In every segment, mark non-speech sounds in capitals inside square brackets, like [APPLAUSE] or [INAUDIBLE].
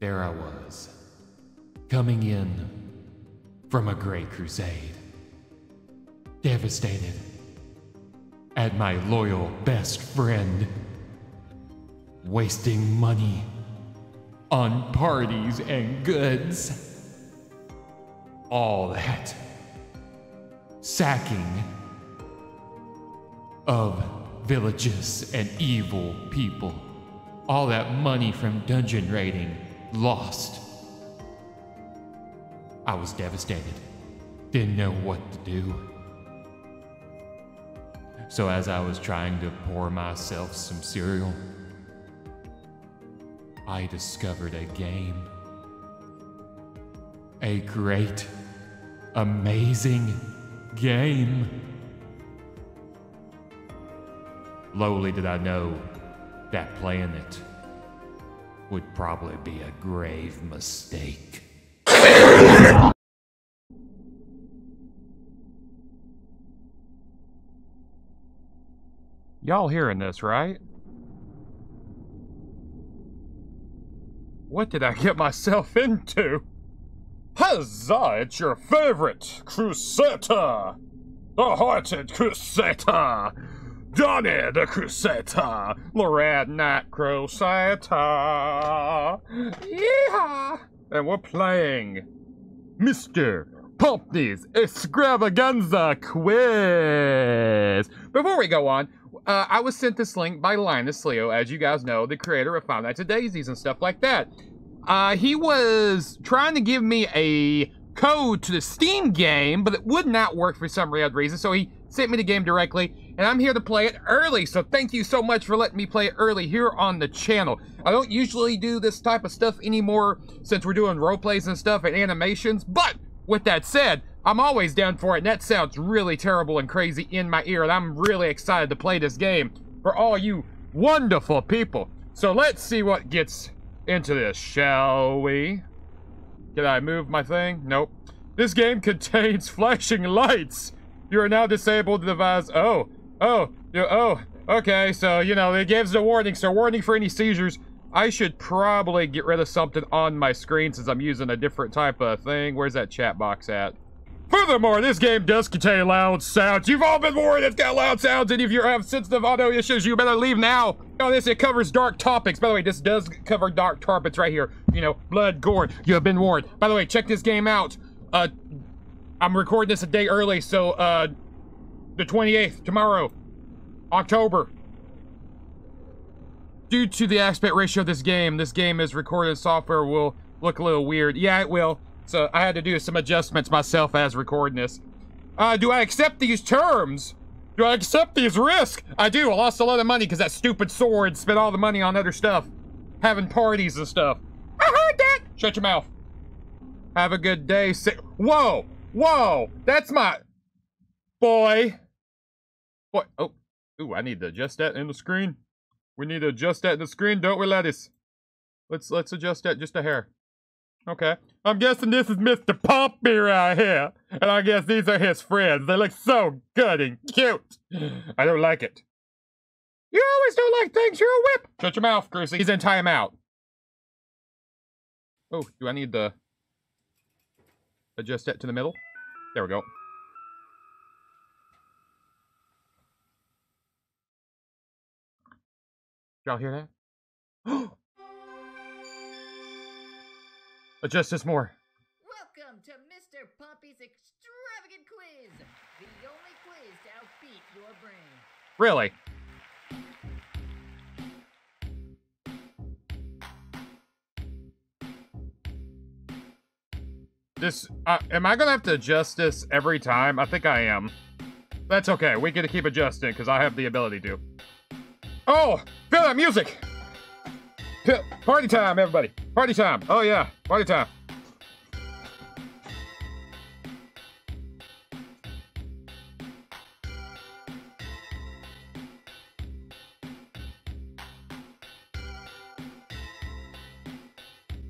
there I was, coming in from a great crusade, devastated at my loyal best friend, wasting money on parties and goods. All that sacking of villages and evil people. All that money from dungeon raiding lost. I was devastated. Didn't know what to do. So, as I was trying to pour myself some cereal, I discovered a game. A great, amazing game. Lowly did I know that playing it would probably be a grave mistake. Y'all hearing this, right? What did I get myself into? Huzzah, it's your favorite Crusader! The Hearted Crusader! Donnie the Crusader! The Red Knight Crusader! And we're playing Mr. Pompy's Extravaganza Quiz! Before we go on, uh, I was sent this link by Linus Leo, as you guys know, the creator of Five Nights at Daisies and stuff like that. Uh, he was trying to give me a code to the Steam game, but it would not work for some weird reason, so he sent me the game directly, and I'm here to play it early, so thank you so much for letting me play it early here on the channel. I don't usually do this type of stuff anymore since we're doing roleplays and stuff and animations, but with that said, I'm always down for it, and that sounds really terrible and crazy in my ear, and I'm really excited to play this game for all you wonderful people. So let's see what gets into this, shall we? Can I move my thing? Nope. This game [LAUGHS] contains flashing lights. You are now disabled the device. Oh, oh, oh, okay. So, you know, it gives a warning. So, warning for any seizures. I should probably get rid of something on my screen since I'm using a different type of thing. Where's that chat box at? Furthermore, this game does contain loud sounds. You've all been warned it's got loud sounds, and if you have sensitive audio issues, you better leave now. Oh, this, it covers dark topics. By the way, this does cover dark topics right here. You know, blood, gore. You have been warned. By the way, check this game out. Uh, I'm recording this a day early, so, uh, the 28th, tomorrow, October. Due to the aspect ratio of this game, this game is recorded software will look a little weird. Yeah, it will. So I had to do some adjustments myself as recording this. Uh, do I accept these terms? Do I accept these risks? I do. I lost a lot of money because that stupid sword spent all the money on other stuff. Having parties and stuff. I heard that! Shut your mouth. Have a good day. Whoa! Whoa! That's my... Boy. Boy. Oh. Ooh, I need to adjust that in the screen. We need to adjust that in the screen, don't we, ladies? Let's let's adjust that just a hair. Okay. I'm guessing this is Mr. Pompy right here. And I guess these are his friends. They look so good and cute. I don't like it. You always don't like things. You're a whip. Shut your mouth, Crucy. He's in timeout. Oh, do I need to adjust that to the middle? There we go. Y'all hear that? [GASPS] Adjust this more. Welcome to Mr. Pompy's extravagant quiz, the only quiz to outbeat your brain. Really? This, uh, am I gonna have to adjust this every time? I think I am. That's okay, we get to keep adjusting, because I have the ability to. Oh, feel that music! Party time, everybody! Party time! Oh yeah, party time!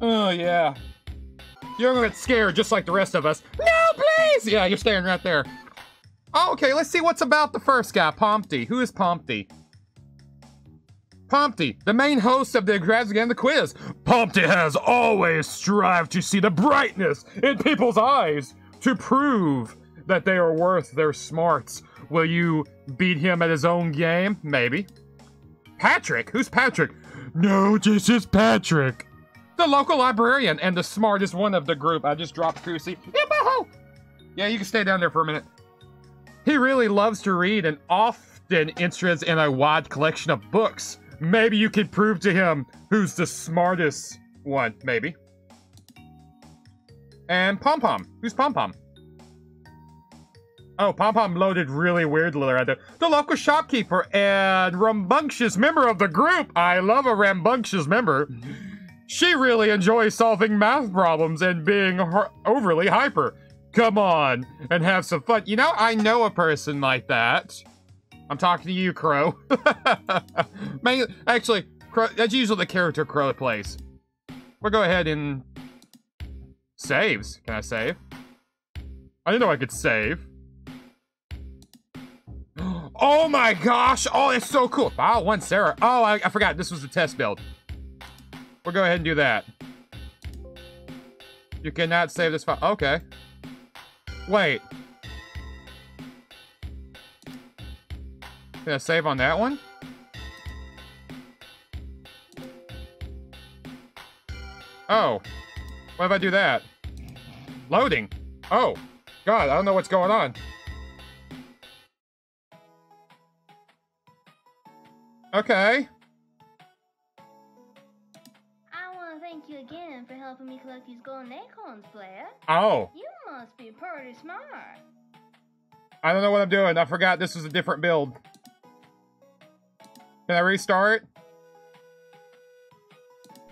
Oh yeah. You're gonna get scared just like the rest of us. No, please! Yeah, you're staring right there. Okay, let's see what's about the first guy, Pompty. Who is Pompty? Pompty, the main host of the Extravaganza quiz. Pompty has always strived to see the brightness in people's eyes to prove that they are worth their smarts. Will you beat him at his own game? Maybe. Patrick? Who's Patrick? No, this is Patrick. The local librarian and the smartest one of the group. I just dropped Crucy. Yeah, you can stay down there for a minute. He really loves to read and often interested in a wide collection of books. Maybe you could prove to him who's the smartest one, maybe. And Pom Pom. Who's Pom Pom? Oh, Pom Pom loaded really weirdly right there. The local shopkeeper and rambunctious member of the group. I love a rambunctious member. [LAUGHS] She really enjoys solving math problems and being overly hyper. Come on and have some fun. You know, I know a person like that. I'm talking to you, Crow. [LAUGHS] Mainly- Actually, Crow, that's usually the character Crow plays. We'll go ahead and saves. Can I save? I didn't know I could save. [GASPS] Oh my gosh! Oh, it's so cool. Wow, one Sarah. Oh, I, I forgot this was the test build. We'll go ahead and do that. You cannot save this file. Okay. Wait. I save on that one? Oh. What if I do that? Loading. Oh. God, I don't know what's going on. Okay. I want to thank you again for helping me collect these golden acorns, Blair. Oh. You must be pretty smart. I don't know what I'm doing. I forgot this was a different build. Can I restart?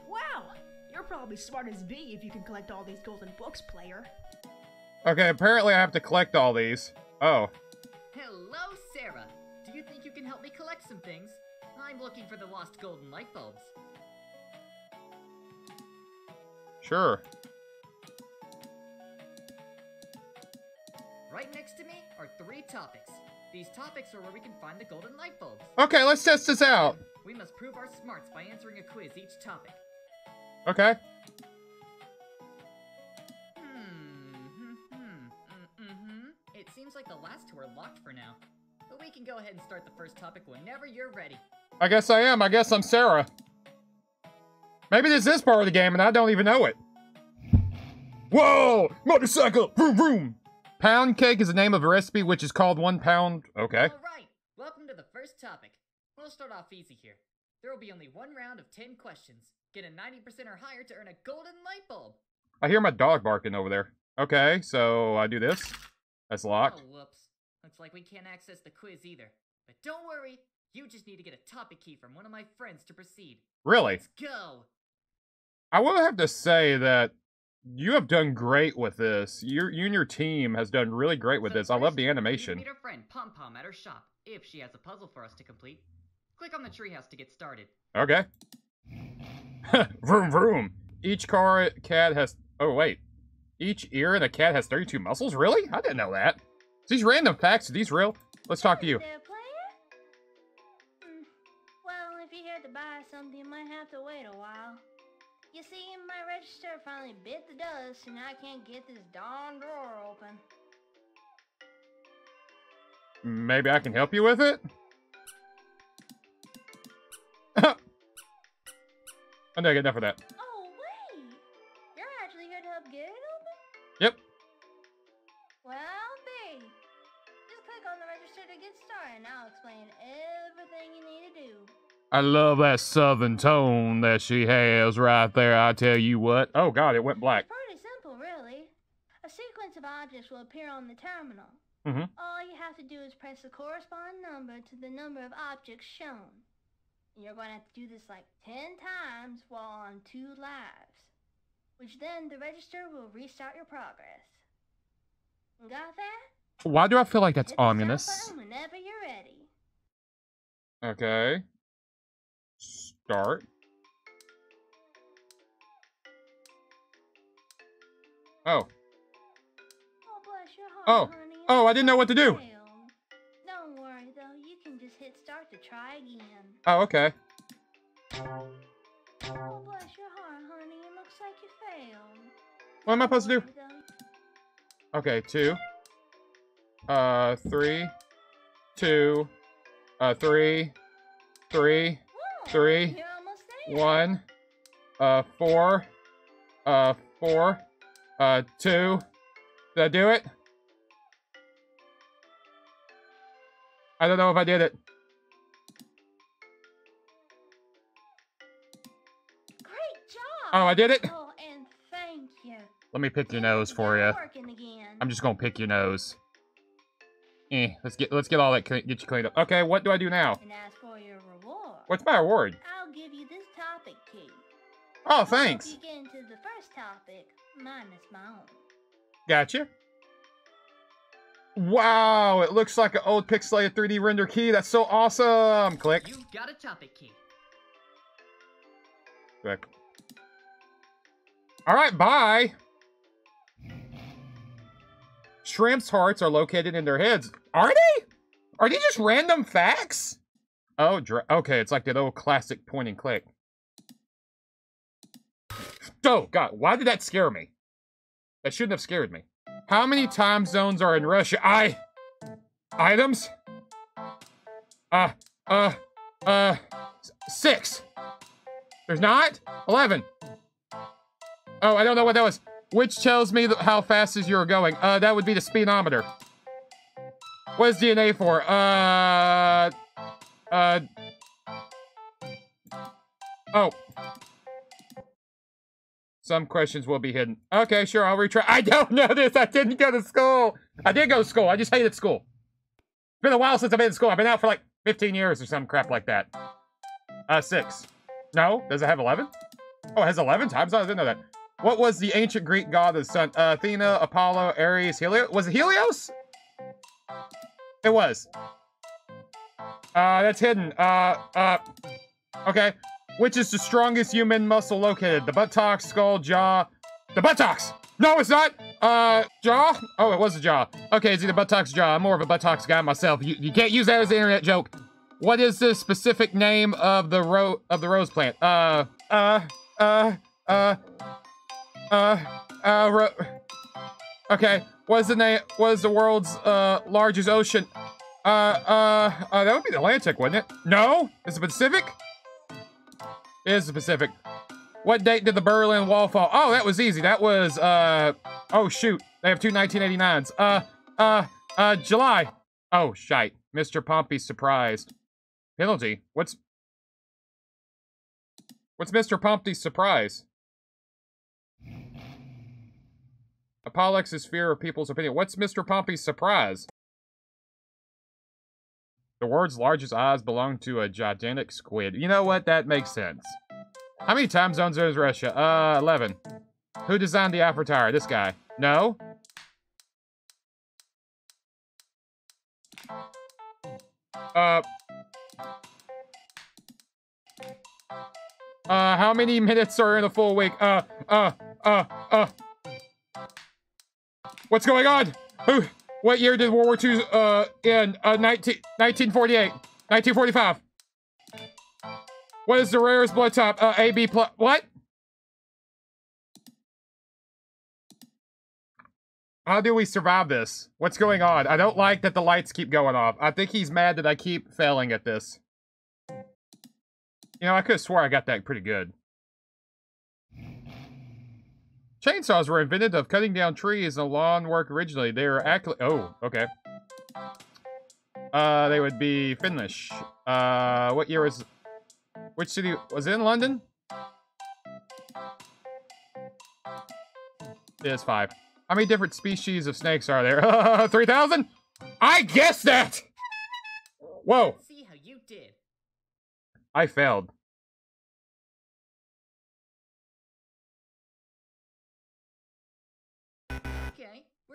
Wow, you're probably smart as bee if you can collect all these golden books, player. Okay, apparently I have to collect all these. Oh. Hello, Sarah. Do you think you can help me collect some things? I'm looking for the lost golden light bulbs. Sure. Right next to me are three topics. These topics are where we can find the golden light bulbs. Okay, let's test this out. We must prove our smarts by answering a quiz each topic. Okay. Hmm, hmm, hmm, mm, hmm. It seems like the last two are locked for now. But we can go ahead and start the first topic whenever you're ready. I guess I am. I guess I'm Sarah. Maybe this is part of the game and I don't even know it. Whoa! Motorcycle! Vroom vroom! Pound cake is the name of a recipe which is called one pound. Okay. Alright, welcome to the first topic. We'll start off easy here. There will be only one round of 10 questions. Get a 90% or higher to earn a golden light bulb. I hear my dog barking over there. Okay, so I do this. That's locked. Oh, whoops. Looks like we can't access the quiz either. But don't worry, you just need to get a topic key from one of my friends to proceed. Really? Let's go! I will have to say that you have done great with this. You, you and your team has done really great with So this. I love the we need to animation. Meet our friend Pom Pom at her shop, if she has a puzzle for us to complete. Click on the treehouse to get started. Okay. [LAUGHS] vroom vroom. Each car cat has. Oh wait. Each ear in a cat has 32 muscles. Really? I didn't know that. These random facts. Are these real? Let's talk to you. Is there a player? Hmm. Well, if you're here to buy something, you might have to wait a while. You see, my register finally bit the dust, and I can't get this darn drawer open. Maybe I can help you with it. [COUGHS] I know I get enough of that. Oh, wait! You're actually here to help get it open? Yep. Well, B. Just click on the register to get started, and I'll explain everything you need to do. I love that southern tone that she has right there. I tell you what. Oh God, it went black. Pretty simple, really. A sequence of objects will appear on the terminal. Mhm. All you have to do is press the corresponding number to the number of objects shown. You're going to have to do this like 10 times while on two lives, which then the register will restart your progress. Got that? Why do I feel like that's Hit ominous? whenever you're ready. Okay. Start. Oh. Oh, bless your heart, Oh. honey. Oh, I'm didn't know what to do. Don't worry, though. You can just hit start to try again. Oh, okay. Oh, bless your heart, honey. It looks like you failed. What am I supposed to do? Okay, two. Uh, three. Two. Uh, three. Three. Three, You're almost there. One. Uh, four. Uh, four. Uh, two. Did I do it? I don't know if I did it. Great job. Oh, I did it? Oh, and thank you. Let me pick your nose for you. I'm just gonna pick your nose. Eh, let's get let's get all that get you cleaned up. Okay, what do I do now? What's my reward? I'll give you this topic key. Oh, I'll thanks. You get into the first topic, minus my own. Gotcha. Wow, it looks like an old pixelated 3D render key. That's so awesome. Click. You've got a topic key. Click. All right, bye. Shrimp's hearts are located in their heads. Are they? Are they just random facts? Oh, okay. It's like that old classic point and click. Oh, God. Why did that scare me? That shouldn't have scared me. How many time zones are in Russia? I. Items? Uh, uh, uh, six. There's not? 11. Oh, I don't know what that was. Which tells me how fast is you're going. Uh, that would be the speedometer. What is DNA for? Uh, uh, oh. Some questions will be hidden. Okay, sure, I'll retry. I don't [LAUGHS] know this. I didn't go to school. I did go to school. I just hated school. It's been a while since I've been in school. I've been out for like 15 years or some crap like that. Uh, six. No? Does it have 11? Oh, it has 11 times? I didn't know that. What was the ancient Greek god of the sun? Uh, Athena, Apollo, Ares, Helios? Was it Helios? It was. Uh, that's hidden. Uh, uh, okay. Which is the strongest human muscle located? The buttocks, skull, jaw. The buttocks! No, it's not! Uh, jaw? Oh, it was the jaw. Okay, it's either buttocks, jaw. I'm more of a buttocks guy myself. You, you can't use that as an internet joke. What is the specific name of the ro of the rose plant? Uh, uh, uh, uh, uh, uh, ro Okay, what is the name? What is the world's uh largest ocean? Uh, uh, uh, that would be the Atlantic, wouldn't it? No, it's the Pacific. It is the Pacific. What date did the Berlin Wall fall? Oh, that was easy. That was uh, oh shoot, they have two 1989s. Uh, uh, uh, July. Oh shite, Mr. Pompy surprised. Penalty. What's what's Mr. Pompy's surprise? Apollex's fear of people's opinion. What's Mr. Pompy's surprise? The world's largest eyes belong to a gigantic squid. You know what? That makes sense. How many time zones are is Russia? Uh, 11. Who designed the Eiffel Tower? This guy. No? Uh... Uh, how many minutes are in a full week? Uh, uh, uh, uh... What's going on? Who? What year did World War II uh end? Uh, 19, 1948, 1945. What is the rarest blood type? Uh, AB plus. What? How do we survive this? What's going on? I don't like that the lights keep going off. I think he's mad that I keep failing at this. You know, I could have swore I got that pretty good. Chainsaws were invented of cutting down trees and lawn work originally. They were actually... Oh, okay. Uh, they would be Finnish. Uh, what year was... Which city... Was it in London? It is five. How many different species of snakes are there? [LAUGHS] 3,000? I guessed that! Whoa, see how you did. I failed.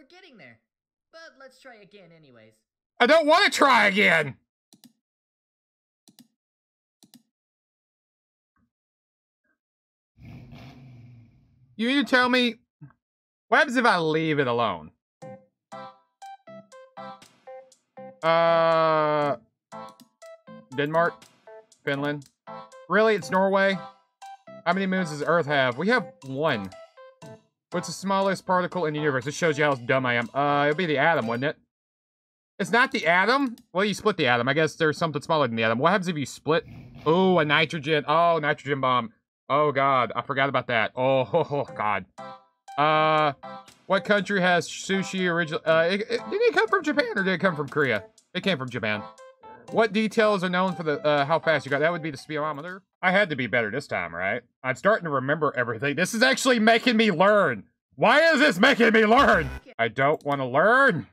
We're getting there. But let's try again anyways. I don't want to try again! You need to tell me what happens if I leave it alone? Uh, Denmark, Finland, Really? It's Norway? How many moons does Earth have? We have one. What's the smallest particle in the universe? This shows you how dumb I am. Uh, it'd be the atom, wouldn't it? It's not the atom? Well, you split the atom. I guess there's something smaller than the atom. What happens if you split? Oh, a nitrogen. Oh, nitrogen bomb. Oh, God. I forgot about that. Oh, oh [LAUGHS] God. Uh, what country has sushi original? Uh, it, it, did it come from Japan or did it come from Korea? It came from Japan. What details are known for the uh, how fast you got? That would be the speedometer. I had to be better this time, right? I'm starting to remember everything. This is actually making me learn. Why is this making me learn? I don't want to learn.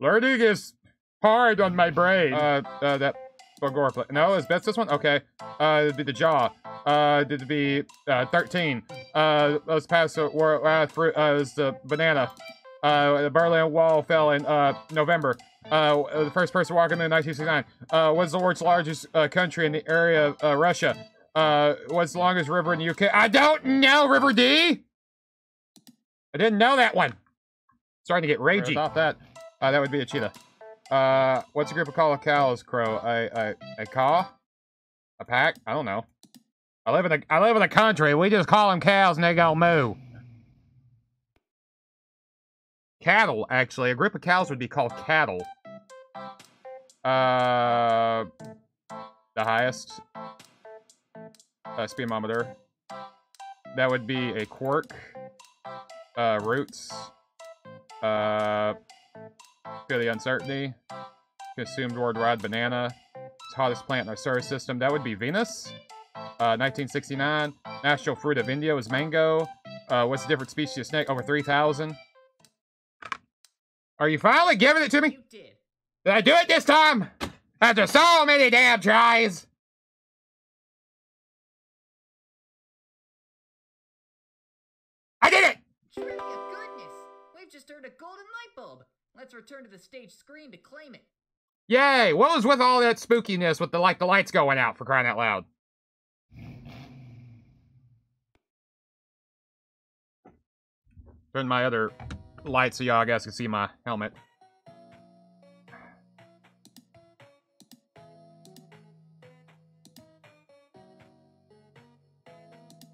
Learning is hard on my brain. Uh, uh that Bogor play. No, is that's this one? Okay. Uh, it'd be the jaw. Uh, it'd be uh 13. Uh, let's pass the war. Uh, fruit. Uh, the banana. Uh, the Berlin Wall fell in uh November. Uh, the first person walking in 1969. Uh, what's the world's largest uh, country in the area of uh, Russia? Uh, what's the longest river in the UK? I don't know, River Dee! I didn't know that one. Starting to get ragey. Off that. Uh, that would be a cheetah. Uh, what's a group of call of cows, Crow? A, a, a caw? A pack? I don't know. I live in a, I live in the country. We just call them cows and they go moo. Cattle, actually. A group of cows would be called cattle. Uh, the highest uh, speedometer. That would be a quark. Uh, roots. Uh, feel the uncertainty. Consumed worldwide banana. It's hottest plant in our solar system. That would be Venus. Uh, 1969. National fruit of India was mango. Uh, what's the different species of snake? Over 3,000. Are you finally giving it to me? You did. Did I do it this time? After so many damn tries. Earned a golden light bulb. Let's return to the stage screen to claim it. Yay! What was with all that spookiness with the like the lights going out for crying out loud? Turn my other light so y'all guys can see my helmet.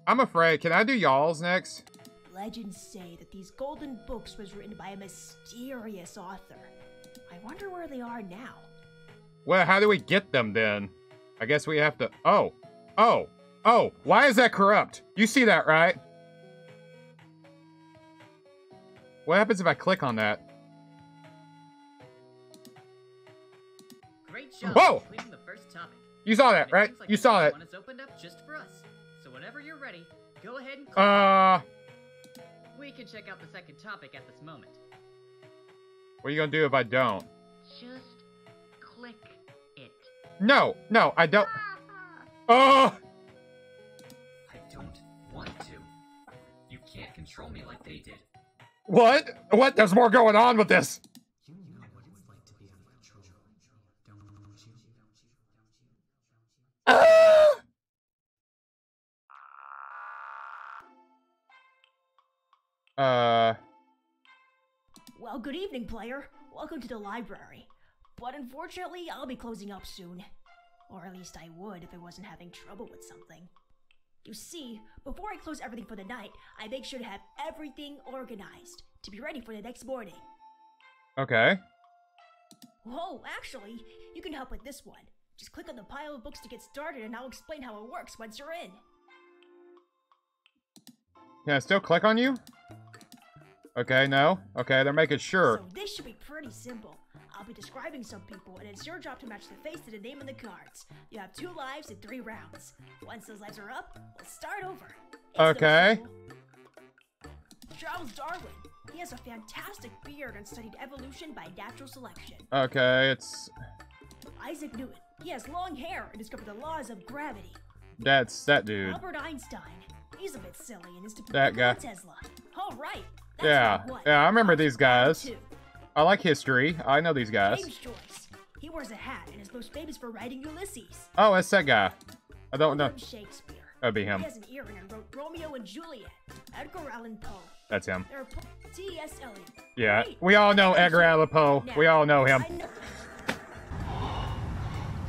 I'm afraid. Can I do y'all's next? Legends say that these golden books was written by a mysterious author. I wonder where they are now. Well, how do we get them then? I guess we have to. Oh, oh, oh! Why is that corrupt? You see that, right? What happens if I click on that? Great job Whoa! the first topic. You saw that, right? like You saw next that. One is opened up just for us. So whenever you're ready, go ahead and click. Uh, we can check out the second topic at this moment. what are you gonna do if I don't? Just click it. No, no, I don't. Oh, [LAUGHS] I don't want to. You can't control me like they did. what? What? There's more going on with this. Uh, Well, good evening, player. Welcome to the library. But unfortunately, I'll be closing up soon. Or at least I would if I wasn't having trouble with something. You see, before I close everything for the night, I make sure to have everything organized to be ready for the next morning. okay. Whoa, actually, you can help with this one. Just click on the pile of books to get started, and I'll explain how it works once you're in. Can I still click on you? Okay, no. Okay, they're making sure. So this should be pretty simple. I'll be describing some people, and it's your job to match the face to the name on the cards. You have two lives and three rounds. Once those lives are up, we'll start over. It's Okay. Charles Darwin. He has a fantastic beard and studied evolution by natural selection. Okay, it's Isaac Newton. He has long hair and discovered the laws of gravity. that's that dude. Albert Einstein. He's a bit silly and is to That guy. Tesla. All right. That's Yeah, yeah, I remember these guys. I like history. I know these guys. James Joyce. He wears a hat and is most famous for writing Ulysses. Oh, that's that guy. I don't know. Shakespeare. That'd be him. He has an earring and wrote Romeo and Juliet. Edgar Allan Poe. That's him. There are po- T.S. Eliot. Yeah, we all know Edgar Allan Poe. We all know him.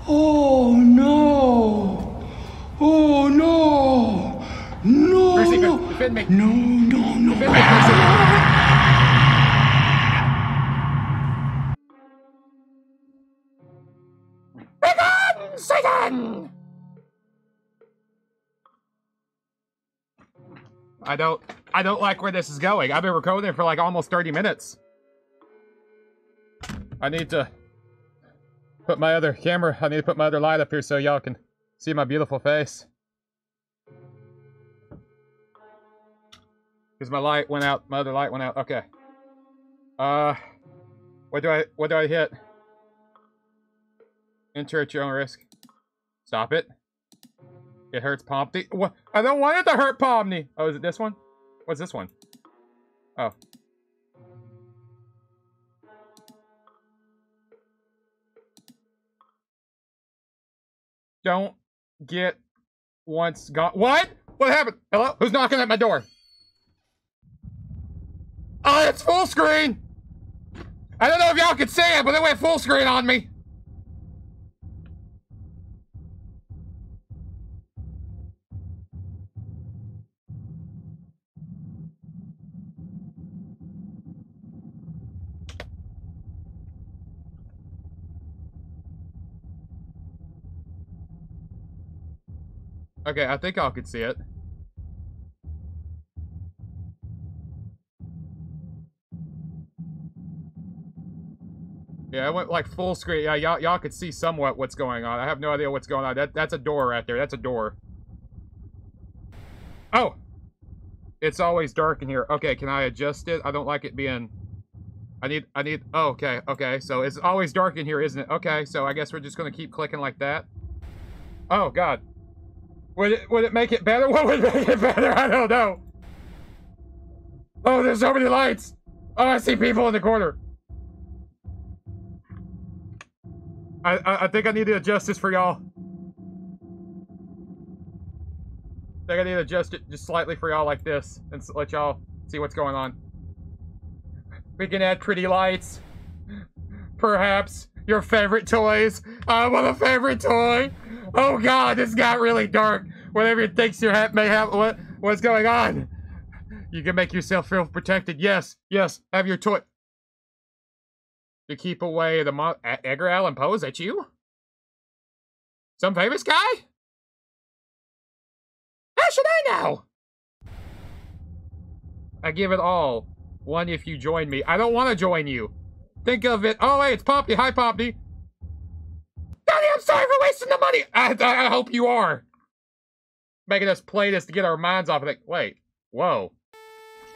Oh no! Oh no! No! Percy, no! defend me. No, no, no! Defend me, Percy. Begone, Satan! I don't I don't like where this is going. I've been recording for like almost 30 minutes. I need to put my other camera, I need to put my other light up here so y'all can see my beautiful face. Because my light went out, my other light went out. Okay. Uh what do I what do I hit? Enter at your own risk. Stop it. It hurts Pomney. What? I don't want it to hurt Pomney. Oh, is it this one? What's this one? Oh. Don't get once gone. What? What happened? Hello? Who's knocking at my door? Oh, it's full screen! I don't know if y'all can see it, but it went full screen on me. Okay, I think y'all could see it. Yeah, I went like full screen. Yeah, y'all y'all could see somewhat what's going on. I have no idea what's going on. That that's a door right there. That's a door. Oh, it's always dark in here. Okay, can I adjust it? I don't like it being. I need I need. Oh, okay, okay. So it's always dark in here, isn't it? Okay, so I guess we're just gonna keep clicking like that. Oh God. Would it would it make it better? [LAUGHS] What would make it better? I don't know. Oh, there's so many lights. Oh, I see people in the corner. I, I, think I need to adjust this for y'all. I think I need to adjust it just slightly for y'all like this and let y'all see what's going on. We can add pretty lights. Perhaps your favorite toys. I want a favorite toy. Oh god, this got really dark. Whatever it thinks you have, may have, what, what's going on? You can make yourself feel protected. Yes, yes, have your toy to keep away the mo- Edgar Allan Poe. Is that you? Some famous guy? How should I know? I give it all. One if you join me. I don't want to join you. Think of it. Oh, hey, it's Poppy. Hi, Poppy. Daddy, I'm sorry for wasting the money. I, I, I hope you are. Making us play this to get our minds off of it. Wait. Whoa.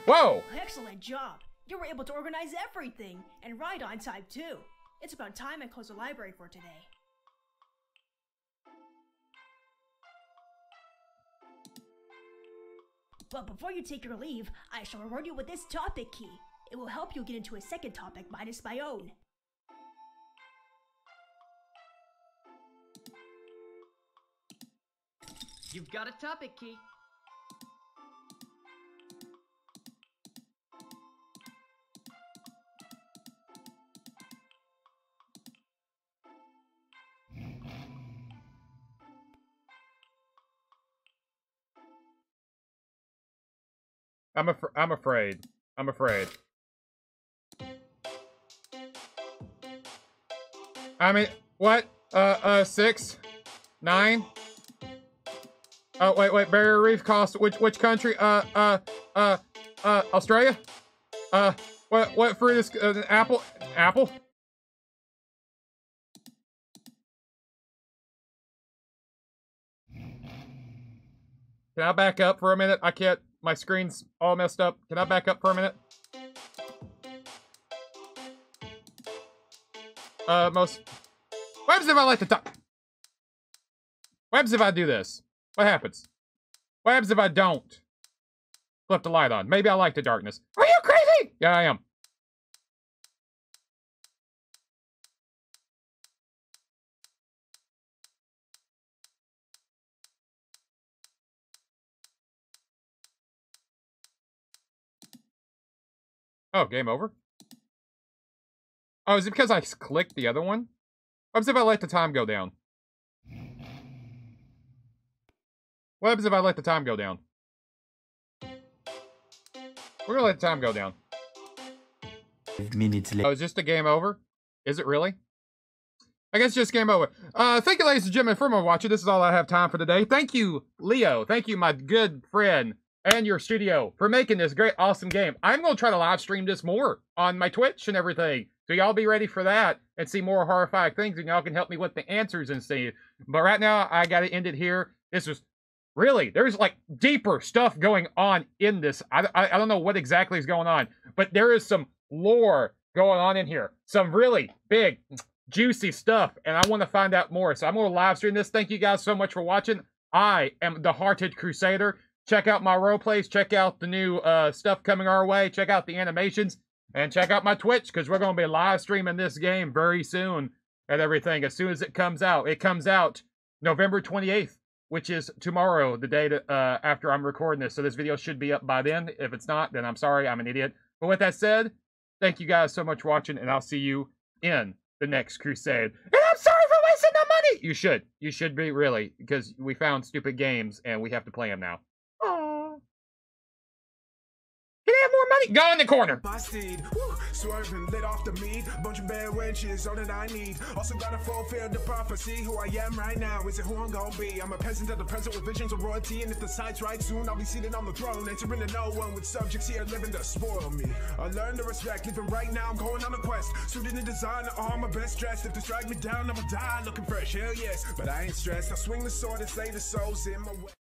Whoa. Excellent job! You were able to organize everything, and right on time too. It's about time I close the library for today. But before you take your leave, I shall reward you with this topic key. It will help you get into a second topic minus my own. You've got a topic key. I'm af- I'm afraid. I'm afraid. I mean, what? Uh, uh, six, nine. Oh wait, wait. Barrier Reef cost which which country? Uh, uh, uh, uh, Australia. Uh, what what fruit is uh, an apple? Apple. Can I back up for a minute? I can't. My screen's all messed up. Can I back up for a minute? Uh, most. What happens if I like to talk? What happens if I do this? What happens? What happens if I don't? Flip the light on. Maybe I like the darkness. Are you crazy? Yeah, I am. Oh, game over? Oh, is it because I clicked the other one? What happens if I let the time go down? What happens if I let the time go down? We're gonna let the time go down. minutes later. Oh, is this the game over? Is it really? I guess just game over. Uh, thank you, ladies and gentlemen, for my watching. This is all I have time for today. Thank you, Leo. Thank you, my good friend and your studio for making this great, awesome game. I'm going to try to live stream this more on my Twitch and everything. So y'all be ready for that and see more horrifying things, and y'all can help me with the answers and see. But right now, I got to end it here. This was really there's like deeper stuff going on in this. I, I I don't know what exactly is going on, but there is some lore going on in here. Some really big, juicy stuff, and I want to find out more. So I'm going to live stream this. Thank you guys so much for watching. I am the Hearted Crusader. Check out my role plays. Check out the new uh, stuff coming our way. Check out the animations. And check out my Twitch because we're going to be live streaming this game very soon and everything as soon as it comes out. It comes out November 28th, which is tomorrow, the day to, uh, after I'm recording this. So this video should be up by then. If it's not, then I'm sorry. I'm an idiot. But with that said, thank you guys so much for watching, and I'll see you in the next crusade. And I'm sorry for wasting the money! You should. You should be, really, because we found stupid games, and we have to play them now. Aww. Can I have more money? Go in the corner. My steed, woo, swerving, lit off the meat. Bunch of bad wenches, all that I need. Also gotta fulfill the prophecy. Who I am right now, is it who I'm gonna be? I'm a peasant of the present with visions of royalty. And if the sight's right soon, I'll be seated on the throne. Answering to no one with subjects here living to spoil me. I learned to respect, living right now, I'm going on a quest. Suited in design, armor, best dressed. If they strike me down, I'ma die looking fresh. Hell yes, but I ain't stressed. I swing the sword and slay the souls in my way.